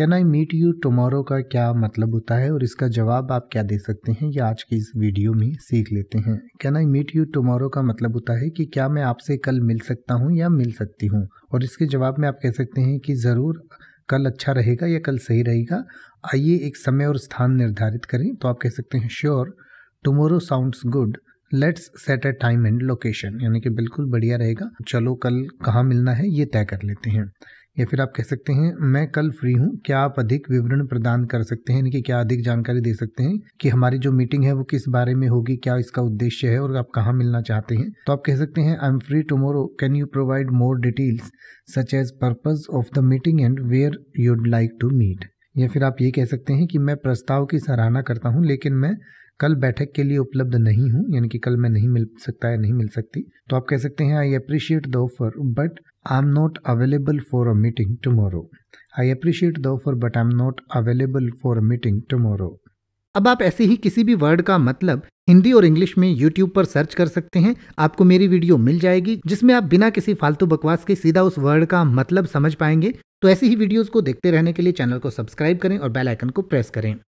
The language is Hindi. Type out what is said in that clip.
Can I meet you tomorrow का क्या मतलब होता है और इसका जवाब आप क्या दे सकते हैं? ये आज की इस वीडियो में सीख लेते हैं। Can I meet you tomorrow का मतलब होता है कि क्या मैं आपसे कल मिल सकता हूँ या मिल सकती हूँ? और इसके जवाब में आप कह सकते हैं कि ज़रूर, कल अच्छा रहेगा या कल सही रहेगा। आइए एक समय और स्थान निर्धारित करें। तो आप कह सकते हैं sure tomorrow sounds good let's set a time and location यानी कि बिल्कुल बढ़िया रहेगा। चलो कल कहाँ मिलना है, ये तय कर लेते हैं। या फिर आप कह सकते हैं, मैं कल फ्री हूँ, क्या आप अधिक विवरण प्रदान कर सकते हैं? यानी कि क्या अधिक जानकारी दे सकते हैं कि हमारी जो मीटिंग है वो किस बारे में होगी, क्या इसका उद्देश्य है और आप कहाँ मिलना चाहते हैं। तो आप कह सकते हैं I am free tomorrow can you provide more details such as purpose of the meeting and where you'd like to meet या फिर आप ये कह सकते हैं कि मैं प्रस्ताव की सराहना करता हूँ, लेकिन मैं कल बैठक के लिए उपलब्ध नहीं हूँ, यानी कि कल मैं नहीं मिल सकता या नहीं मिल सकती तो आप कह सकते हैं I appreciate the offer but I am not available for a meeting tomorrow I appreciate the offer but I am not available for a meeting tomorrow अब आप ऐसे ही किसी भी वर्ड का मतलब हिंदी और इंग्लिश में YouTube पर सर्च कर सकते हैं। आपको मेरी वीडियो मिल जाएगी, जिसमें आप बिना किसी फालतू बकवास के सीधा उस वर्ड का मतलब समझ पाएँगे। तो ऐसी ही वीडियोस को देखते रहने के लिए चैनल को सब्सक्राइब करें और बेल आइकन को प्रेस करें।